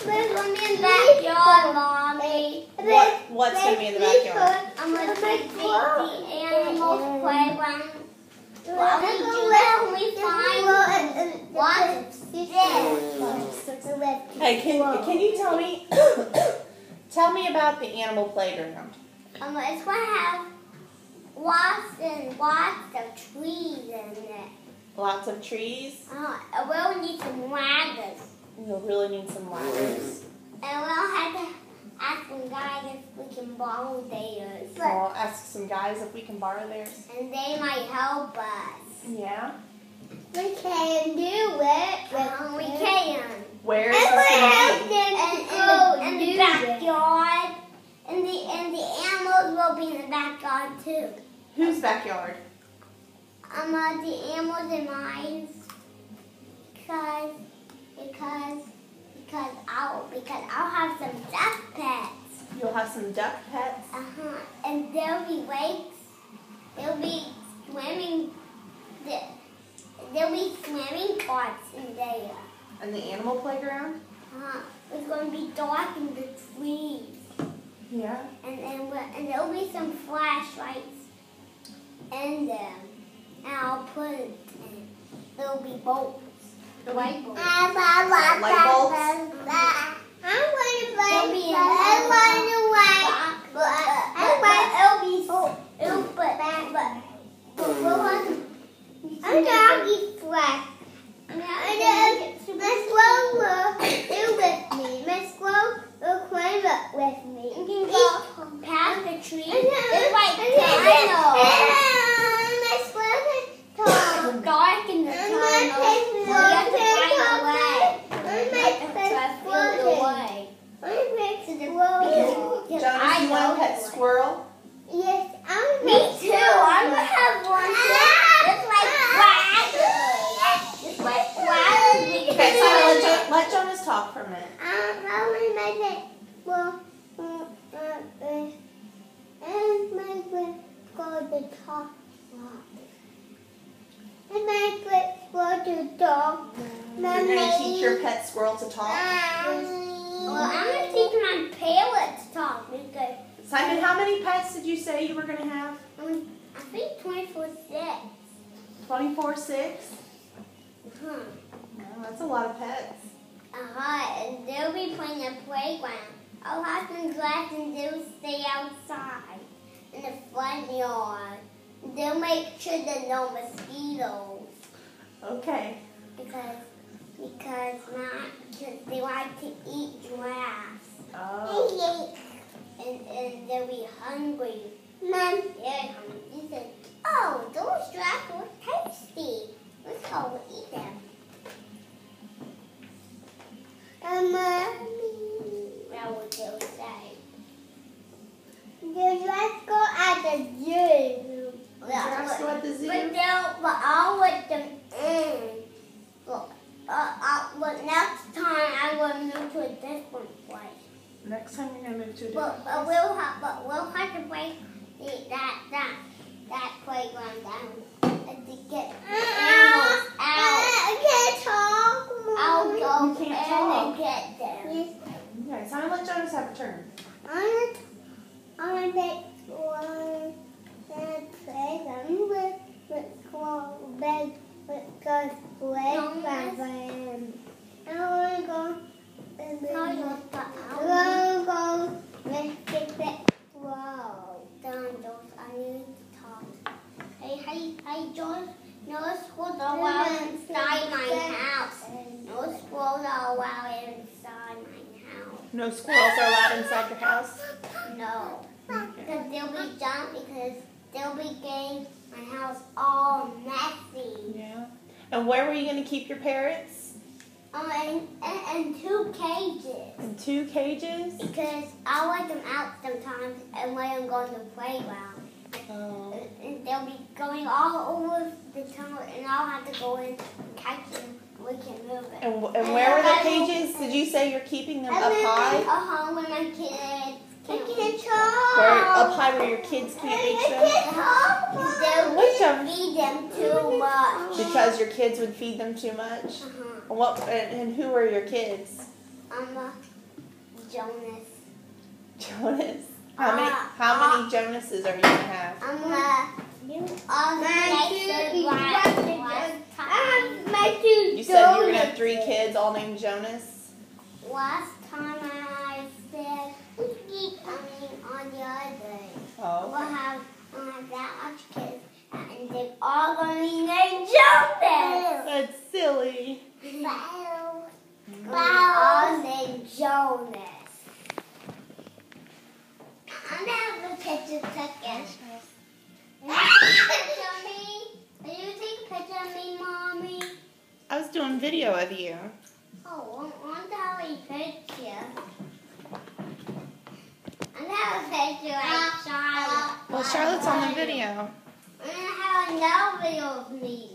To be in the backyard, Mommy. What, what's going to be in the backyard? I'm going to take the, animals playground. We do when we find of. Hey, can, can you tell me, tell me about the animal playground. Um, it's going to have lots and lots of trees in it. Lots of trees. Uh, we'll need some ladders. You'll really need some ladders. And we'll have to ask some guys if we can borrow theirs. So I'll ask some guys if we can borrow theirs. And they might help us. Yeah. We can do it. Um, we can. Where is this going to be? And, in, in the backyard. And the, and the animals will be in the backyard too. Whose backyard? Um, uh, the animals in mine. Because, because, because I'll, because I'll have some duck pets. You'll have some duck pets. Uh huh. And there'll be lakes. There'll be swimming. There, there'll be swimming parts in there. And the animal playground? Uh, huh. it's going to be dark in the trees. Yeah. And and, we- and there'll be some flashlights in them. And I'll put it in. There'll be bolts. The light bulbs. Light bulbs? I'm going to play. There'll be I want to watch. Oh, but, but, it'll be. It'll, but, but, but we'll. I'm doggy flat. My squirrel will do with me. My squirrel will climb up with me. You can go past the tree. It's like tunnel. My squirrel is tall. Dark in the tunnel. We have to find a way. We have to find a way. Jonas, I you want know a pet the squirrel? Yes, I'm Me too. I'm gonna have one too. Just like Brad. Just like Brad. Okay, so let, jo- let Jonas talk for a minute. Um, I want my pet. Well, uh, uh, uh, and my pet go to talk. And my pet go to talk. You're going to teach your pet squirrel to talk? Well, I'm gonna teach my parrot to talk because Simon, how many pets did you say you were going to have? um, I think 24 6. 24, 6? Huh. Well, that's a lot of pets. Uh-huh, and they'll be playing the playground. I'll have some grass and they'll stay outside in the front yard. They'll make sure there's no mosquitoes Okay. because not because they like to eat grass. Oh. And and they'll be hungry. Mom, they're hungry. He said, "Oh, those grass look tasty. Let's go eat them." Um, that what they'll say. Let's go at the zoo. Let's go at the zoo? But they'll, but I'll let them in. Look, uh, uh, but next time I'm going to move to a different place. Next time you're going to move to a But, different but we'll have, but we'll have to break the, that, that, that playground down and to get the animals out. I can't talk. I'll go in and get them. Okay, Simon, let Jonas have a turn. I'm I'm gonna one and play them with with school bed go play them. I wanna go and I wanna go with get wow. Down I need to talk. Hey hey hey no squirrels are allowed inside my house. No squirrels are allowed inside my house. No squirrels are allowed inside your house? No. Because they'll be jump because they'll be getting my house all messy. Yeah. And where were you going to keep your parrots? Um, and, and, and two cages. In two cages? Because I let them out sometimes and let them go in the playground. Oh. And, and they'll be going all over the tunnel and I'll have to go in and catch them. We can move it. And, and where were the cages? Did you say you're keeping them up high? When my kids can't reach Where, up high where your kids can't reach them? Which They'll of- feed them too much. Because your kids would feed them too much? Uh-huh. What, and, and who are your kids? I'm a Jonas. Jonas. How many? Uh, How uh, many Jonases are you gonna have? I'm a all connected. I'm my two You said you were gonna have three kids, all named Jonas. Last time I said, I mean, on the other day, oh. we'll Oh. have, we'll have that much kids, and they're all gonna be named Jonas. Oh, that's silly. Wow. All named Jonas. I'm gonna have a picture second. Are you taking a picture of me? Are you taking a picture of me, mommy? I was doing video of you. Oh, I want to have a picture. I'm gonna have a Well, Charlotte's on the video. Gonna have another video of me.